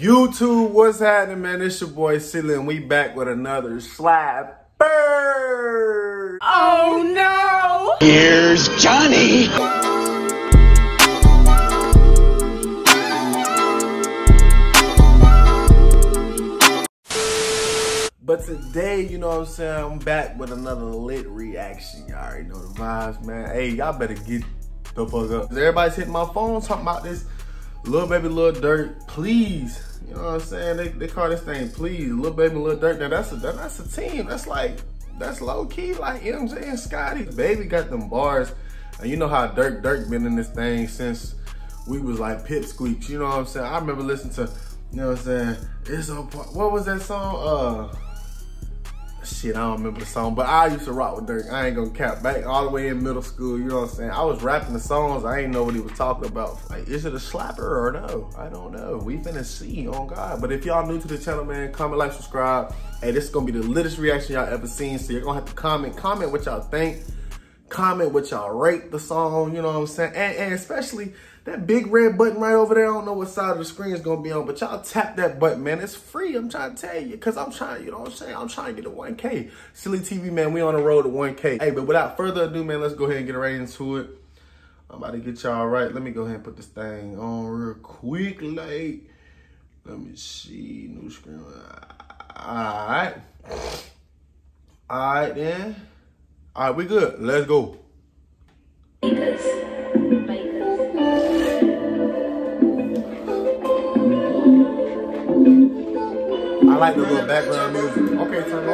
YouTube, what's happening, man? It's your boy Silly, and we back with another slapper. Oh no! Here's Johnny. But today, you know what I'm saying, I'm back with another lit reaction. Y'all already know the vibes, man. Hey, y'all better get the fuck up. Everybody's hitting my phone talking about this Lil Baby, Lil Durk, please. You know what I'm saying? They, they call this thing please, Lil Baby, Lil Durk. Now that's a that's a team. That's like that's low key like MJ and Scottie. Baby got them bars, and you know how Durk Durk been in this thing since we was like pipsqueaks. You know what I'm saying? I remember listening to, you know what I'm saying? It's a what was that song? Uh shit, I don't remember the song, but I used to rock with Durk. I ain't gonna cap back all the way in middle school, you know what I'm saying? I was rapping the songs, I ain't know what he was talking about. Like, is it a slapper or no? I don't know. We finna see, on God. But if y'all new to the channel, man, comment, like, subscribe. Hey, this is gonna be the littest reaction y'all ever seen, so you're gonna have to comment, comment what y'all think, comment what y'all rate the song, you know what I'm saying? And, and especially, that big red button right over there, I don't know what side of the screen is gonna be on, but y'all tap that button, man. It's free, I'm trying to tell you, because I'm trying, you know what I'm saying? I'm trying to get to 1K. Silly TV, man, we on the road to 1K. Hey, but without further ado, man, let's go ahead and get right into it. I'm about to get y'all right. Let me go ahead and put this thing on real quick, like, let me see, new screen. All right. All right, then. All right, we good. Let's go. Like the little background music. Okay, turn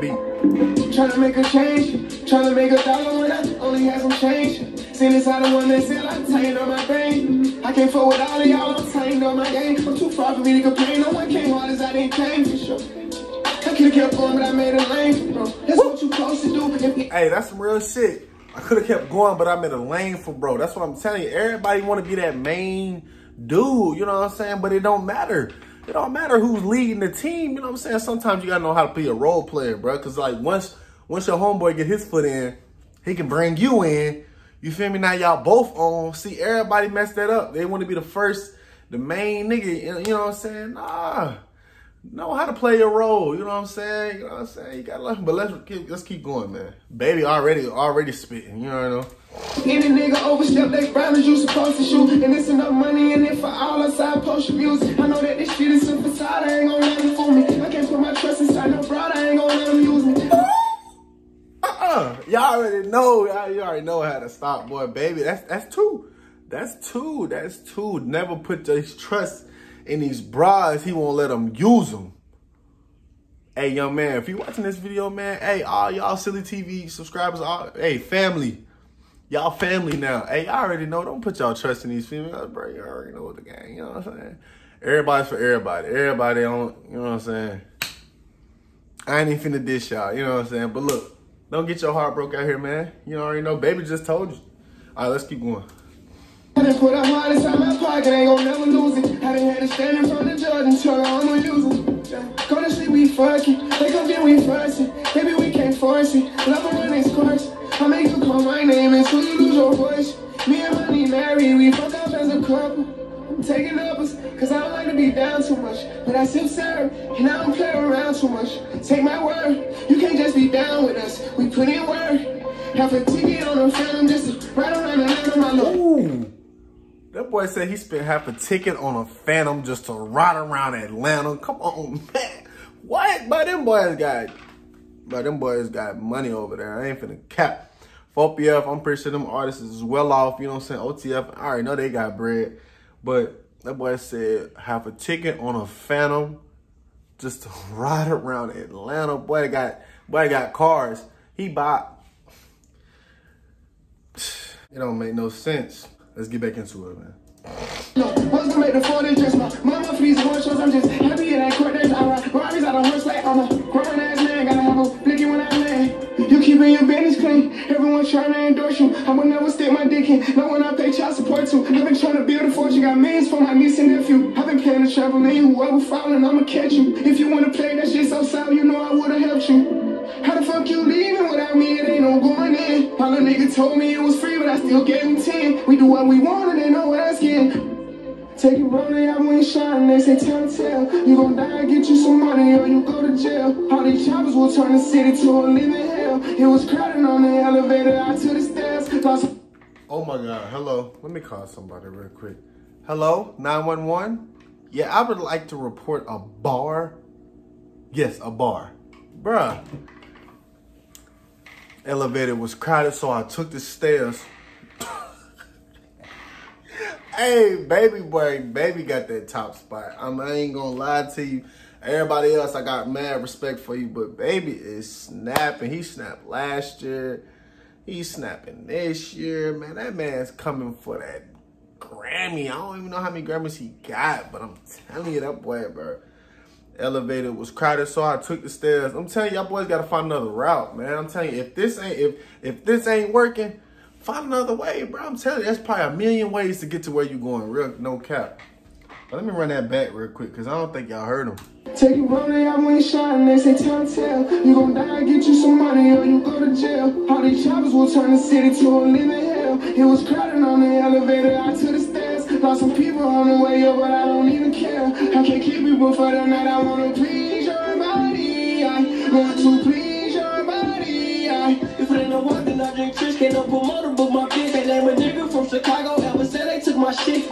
beat. Trying to make a change, trying to make a dollar when I only had some change. Seen inside the one that said I'm tight on my brain. I can't fuck with all of y'all, I'm tight on my game. I'm too far for me to complain. No one came hard as I didn't claim for sure. I could've kept going, Hey, that's some real shit. I could have kept going, but I'm in a lane for bro. That's what I'm telling you. Everybody want to be that main dude, you know what I'm saying? But it don't matter. It don't matter who's leading the team, you know what I'm saying? Sometimes you gotta know how to be a role player, bro. Cause like once once your homeboy get his foot in, he can bring you in. You feel me? Now y'all both on. See, everybody messed that up. They want to be the first, the main nigga. You know what I'm saying? Nah. Know how to play your role. You know what I'm saying? You know what I'm saying? You gotta learn. But let's keep, let's keep going, man. Baby already already spitting. You know what I know? Any nigga overstep they boundaries you supposed to shoot. And it's enough money in it for all outside post reviews. I know that this shit is a facade, I ain't gonna let them fool me. I can't put my trust inside no broad, I ain't gonna let them use me. Uh-uh. Y'all already know. Y'all, you already know how to stop, boy, baby. That's that's two. That's two. That's two. Never put his trust in these bras. He won't let them use them. Hey, young man, if you watching this video, man, hey, all y'all silly TV subscribers, all, hey, family. Y'all family now. Hey, I already know. Don't put y'all trust in these females, bro. You already know what the gang. You know what I'm saying? Everybody's for everybody. Everybody on, you know what I'm saying? I ain't even finna dish y'all, you know what I'm saying? But look, don't get your heart broke out here, man. You already know. Baby just told you. All right, let's keep going. I done put a heart inside my pocket, ain't gon' never lose it. I done had to stand in front of the judge and tell her I'm it. Yeah. Go to sleep, we fucking. Wake up, then we fussing. Maybe we can't force it. Love her when it's course. I make you call my name until you lose your voice. Me and money married, we fuck up as a couple. I'm taking uppers, cause I don't like to be down too much. But I sip syrup, and I don't play around too much. Take my word, you can't just be down with us. We put in work. Have a ticket on the phantom just to ride around the land of my love. That boy said he spent half a ticket on a Phantom just to ride around Atlanta. Come on, man. What? But them boys got, but them boys got money over there. I ain't finna cap. 4PF, I'm pretty sure them artists is well off. You know what I'm saying? OTF, I already know they got bread. But that boy said half a ticket on a Phantom just to ride around Atlanta. Boy got, boy got cars. He bought. It don't make no sense. Let's get back into it, man. What's gonna make the phone just my for these horse shows? I'm just happy in that court. There's alright. Robbie's out of horse like I'm a grown ass. Gotta have a blicky when I land. You keeping your business clean. Everyone's trying to endorse you. I would never stick my dick in. No one I pay child support to. I've been trying to build a fortune. Got millions for my niece and nephew. I've been planning to travel lane. Whoever falling, I'ma catch you. If you wanna play that shit so sound, you know I would've helped you. How the fuck you leaving without me it ain't no going in all a nigga told me it was free, Still gave him 10. We do what we want and ain't no asking. Take it rolling out when you shine, they say tell tell. You gon' die, get you some money, or you go to jail. All these choppers will turn the city to a living hell. It was crowded on the elevator, out to the stairs. Lost Oh my God, hello. Let me call somebody real quick. Hello, 911? Yeah, I would like to report a bar. Yes, a bar. Bruh. Elevator was crowded, so I took the stairs. Hey, baby boy, baby got that top spot. I'm, I ain't gonna lie to you. Everybody else, I got mad respect for you, but baby is snapping. He snapped last year. He's snapping this year. Man, that man's coming for that Grammy. I don't even know how many Grammys he got, but I'm telling you, that boy, bro. Elevator was crowded, so I took the stairs. I'm telling you, y'all boys gotta find another route, man. I'm telling you, if this ain't if if this ain't working, find another way, bro. I'm telling you, there's probably a million ways to get to where you going. Real no cap. But let me run that back real quick, cause I don't think y'all heard him. Take it rolling out when you shine, they say tell tell. You gon' die, get you some money, or you go to jail. All these choppers will turn the city to a living hell. It was crowded on the elevator, out to the stairs. Lost some people on the way up, but I don't even care. I can't keep people for the night, I wanna please your body. I want to please drink Trish. Can't no promoter, book my bitch. They name a nigga from Chicago. Ever said they took my shit.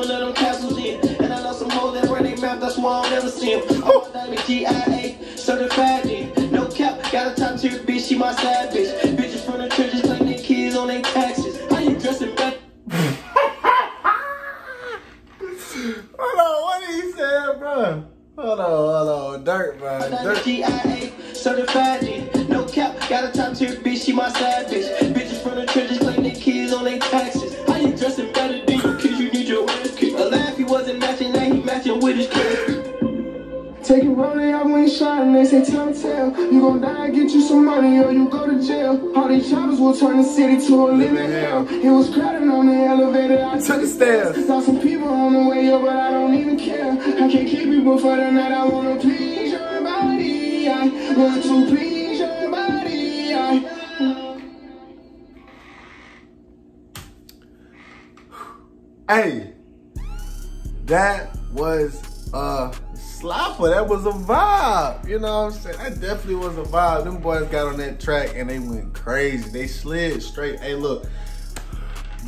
One of them castles in. And I know some hoes that run they mouth, that's why I don't never see them. I'm a diamond GIA, certified in. No cap, got a top tier bitch, she my side bitch. Bitches from the claim their kids on their taxes. How you dressing back? Hold on, what did he say, bro? Hold on, hold on, Durk, bro. Durk. Certified. No cap, got a top tier bitch, she my side bitch. Bitches from the churches claim their kids on their taxes. How you dressing now with his kids. Take it rolling out when you shine, they say tell tell. You gon' die, get you some money, or you go to jail. All these choppers will turn the city to a living hell. It was crowded on the elevator, I Took the stairs. Lost some people on the way up, but I don't even care. I can't keep people for the night, I wanna please your body. I want to please your body. I Hey, that was a slapper. That was a vibe. You know what I'm saying? That definitely was a vibe. Them boys got on that track and they went crazy. They slid straight. Hey, look,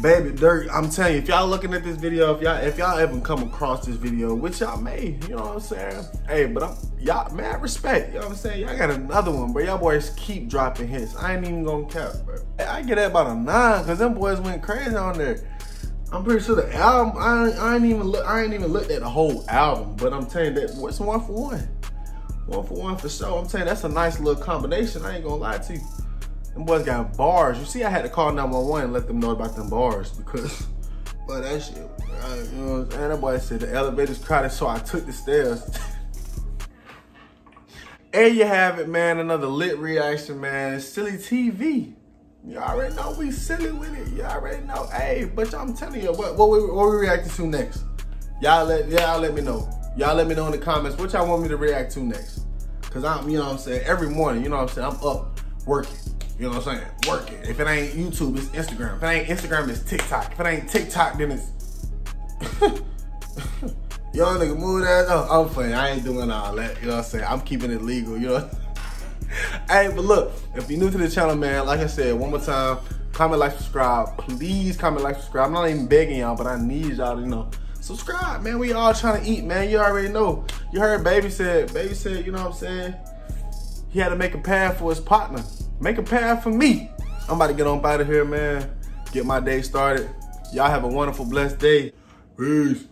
baby Durk. I'm telling you, if y'all looking at this video, if y'all if y'all ever come across this video, which y'all may, you know what I'm saying? Hey, but I'm y'all man, respect. You know what I'm saying? Y'all got another one, but Y'all boys keep dropping hits. I ain't even gonna cap, bro. I get that about a nine, cause them boys went crazy on there. I'm pretty sure the album. I, I ain't even look. I ain't even looked at the whole album, but I'm telling you that what's one for one, one for one for sure. I'm telling you that's a nice little combination. I ain't gonna lie to you. Them boys got bars. You see, I had to call 911 and let them know about them bars because, but that shit, right, you know what I'm saying? That boy said the elevator's crowded, so I took the stairs. and you have it, man. Another lit reaction, man. Silly TV. You already know we silly with it. You already know. Hey, but I'm telling you, what what we, what we reacting to next? Y'all let y'all let me know. Y'all let me know in the comments what y'all want me to react to next. Cause I'm, you know what I'm saying, every morning, you know what I'm saying, I'm up working. You know what I'm saying? Working. If it ain't YouTube, it's Instagram. If it ain't Instagram, it's TikTok. If it ain't TikTok, then it's Y'all nigga move that. I'm playing. I ain't doing all that. You know what I'm saying? I'm keeping it legal, you know? hey, but look, if you're new to the channel, man, like I said, one more time, comment, like, subscribe. Please comment, like, subscribe. I'm not even begging y'all, but I need y'all to, you know, subscribe, man. We all trying to eat, man. You already know. You heard Baby said, Baby said, you know what I'm saying? He had to make a path for his partner. Make a path for me. I'm about to get on out of here, man. Get my day started. Y'all have a wonderful, blessed day. Peace.